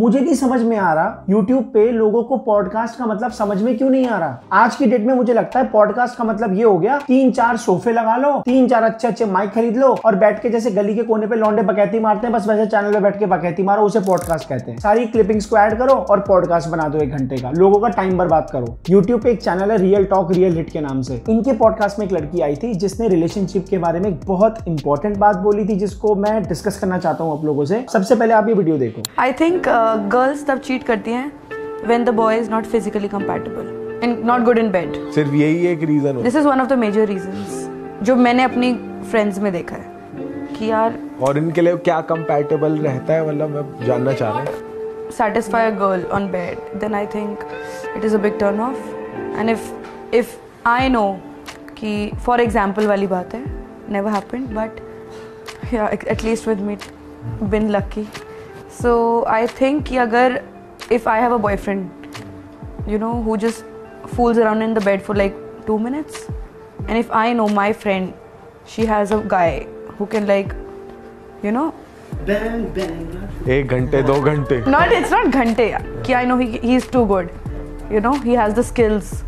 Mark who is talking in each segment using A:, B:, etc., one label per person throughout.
A: मुझे नहीं समझ में आ रहा, YouTube पे लोगों को पॉडकास्ट का मतलब समझ में क्यों नहीं आ रहा? आज की डेट में मुझे लगता है पॉडकास्ट का मतलब ये हो गया तीन चार सोफे लगा लो तीन चार अच्छे अच्छे माइक खरीद लो और बैठ के जैसे गली के कोने पे लौंडे बकैती मारते हैं, बस वैसे चैनल पे बैठ के बकैती मारो, उसे पॉडकास्ट कहते हैं। सारी क्लिपिंग्स को ऐड करो और पॉडकास्ट बना दो एक घंटे का। लोगों का टाइम बर्बाद करो। यूट्यूब पे एक चैनल है रियल टॉक रियल हिट के नाम से। इनके पॉडकास्ट में एक लड़की आई थी जिसने रिलेशनशिप के बारे में बहुत इंपॉर्टेंट बात बोली थी, जिसको मैं डिस्कस करना चाहता हूँ आप लोगों से। सबसे पहले आप ये वीडियो देखो।
B: आई थिंक गर्ल्स तब चीट करती हैं when the boy is not physically compatible and not good in bed
C: सिर्फ़ यही एक रीजन हो
B: this is one of the major reasons जो मैंने अपनी फ्रेंड्स में देखा है कि यार
C: और इनके लिए क्या कंपैटिबल रहता है मतलब मैं जानना चाह रहा हूँ।
B: Satisfy a girl on bed then i think it is a big turn off. And if if i know कि for example वाली बात है never happened but yeah at least with me been lucky so i think कि अगर if I have a boyfriend, you know, who just fools around in the bed for like two minutes, and if I know my friend, she has a guy who can like, you know,
C: एक घंटे दो घंटे
B: not it's not घंटे कि I know he he is too good, you know, he has the skills,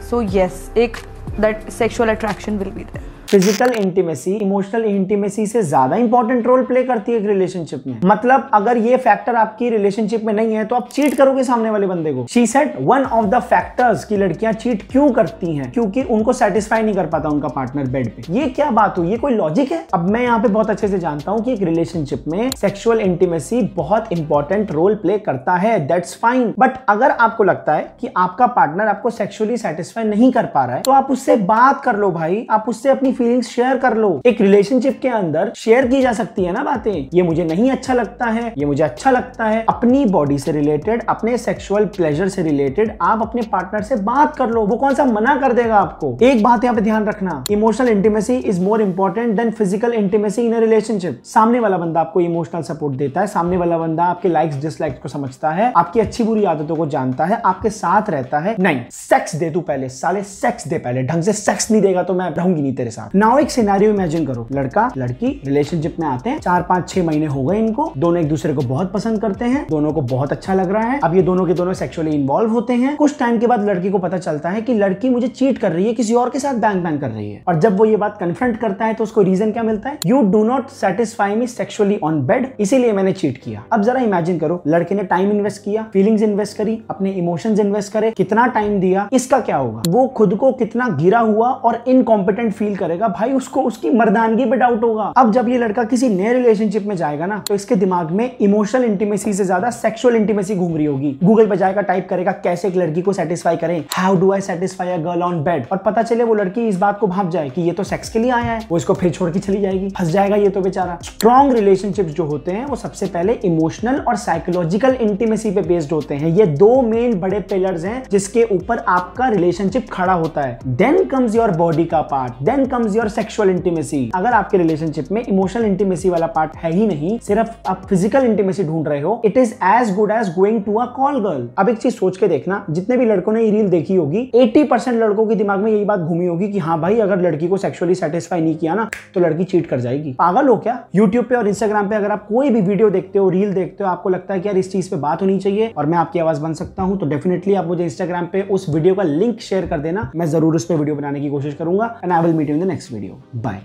B: so yes, एक that sexual attraction will be there.
A: physical intimacy emotional intimacy से ज़्यादा important role play करती है एक relationship में। मतलब अगर ये फैक्टर आपकी रिलेशनशिप में नहीं है तो आप चीट करोगे सामने वाले बंदे को। She said one of the factors की लड़कियाँ चीट क्यों करती हैं, क्योंकि उनको सेटिस्फाई नहीं कर पाता उनका पार्टनर बेड पे। ये क्या बात हुई? ये कोई लॉजिक है? अब मैं यहाँ पे बहुत अच्छे से जानता हूँ कि एक रिलेशनशिप में सेक्सुअल इंटीमेसी बहुत इंपॉर्टेंट रोल प्ले करता है। दैट्स फाइन बट अगर आपको लगता है कि आपका पार्टनर आपको सेक्सुअली सेटिस्फाई नहीं कर पा रहा है तो आप उससे बात कर लो भाई। आप उससे अपनी फीलिंग्स शेयर कर लो। एक रिलेशनशिप के अंदर शेयर की जा सकती है ना बातें। ये मुझे नहीं अच्छा लगता है, ये मुझे अच्छा लगता है। अपनी बॉडी से रिलेटेड अपने सेक्सुअल प्लेजर से रिलेटेड आप अपने पार्टनर से बात कर लो। वो कौन सा मना कर देगा आपको? एक बात यहाँ पे ध्यान रखना। Emotional intimacy is more important than physical intimacy in relationship सामने वाला बंदा आपको इमोशनल सपोर्ट देता है। सामने वाला बंदा आपके लाइक्स डिसलाइक्स को समझता है। आपकी अच्छी बुरी आदतों को जानता है। आपके साथ रहता है। नहीं सेक्स दे तू पहले। साले सेक्स दे पहले। ढंग से सेक्स नहीं देगा तो मैं रहूँगी नहीं तेरे साथ। नाउ एक सिनेरियो इमेजिन करो। लड़का, लड़की रिलेशनशिप में आते हैं। चार, पाँच, छह महीने हो गए इनको। दोनों एक दूसरे को बहुत पसंद करते हैं। दोनों को बहुत अच्छा लग रहा है। अब ये दोनों के दोनों सेक्सुअली इन्वॉल्व होते हैं। कुछ टाइम के बाद लड़की को पता चलता है कि लड़की मुझे चीट कर रही है, किसी और के साथ बैंग बैंग कर रही है। और जब वो ये बात कन्फ्रंट करता है तो उसको रीजन क्या मिलता है? You do not satisfy me sexually on bed इसीलिए मैंने चीट किया। अब जरा इमेजिन करो, लड़के ने टाइम इन्वेस्ट किया फीलिंग्स इन्वेस्ट करी, अपने इमोशंस इन्वेस्ट करे, कितना टाइम दिया, इसका क्या होगा? वो खुद को कितना गिरा हुआ और इनकॉम्पिटेंट फील करेगा भाई उसको, उसकी मर्दानगी पे डाउट होगा। अब जब ये लड़का किसी नए रिलेशनशिप में जाएगा ना तो इसके दिमाग में इमोशनल इंटीमेसी से ज़्यादा सेक्सुअल इंटीमेसी घूम रही होगी। गूगल पे जाएगा टाइप करेगा, कैसे एक लड़की को सेटिस्फाई करें? How do I satisfy a girl on bed और पता चले वो लड़की इस बात को भाप जाए कि ये तो सेक्स के लिए आया है। वो इसको फिर छोड़ के चली जाएगी। फंस जाएगा ये तो बेचारा। स्ट्रॉन्ग रिलेशनशिप जो होते हैं, वो सबसे पहले इमोशनल और साइकोलॉजिकल इंटीमेसी पे बेस्ड होते हैं। ये दो मेन बड़े पिलर्स हैं जिसके ऊपर आपका रिलेशनशिप खड़ा होता है। देन कम्स योर बॉडी का part then comes your sexual intimacy अगर आपके रिलेशनशिप में इमोशनल इंटीमेसी वाला पार्ट है ही नहीं, सिर्फ़ आप फ़िज़िकल इंटीमेसी ढूंढ रहे हो it is as good as going to a call girl अब एक चीज़ सोच के देखना, जितने भी लड़कों ने ये रील देखी होगी 80% लड़कों के दिमाग में यही बात घूमी होगी कि हाँ भाई, अगर लड़की को सेक्सुअली सेटिस्फाई नहीं किया ना तो लड़की चीट कर जाएगी। पागल हो क्या? यूट्यूब पे और इंस्टाग्राम पे अगर आप कोई भी वीडियो देखते हो रील देखते हो, आपको लगता है कि यार इस चीज़ पे बात होनी चाहिए और मैं आपकी आवाज़ बन सकता हूँ तो डेफिनेटली आप मुझे इंस्टाग्राम पे उस वीडियो का लिंक शेयर कर देना। मैं ज़रूर उस पर वीडियो बनाने की कोशिश करूँगा and I will meet in the next video bye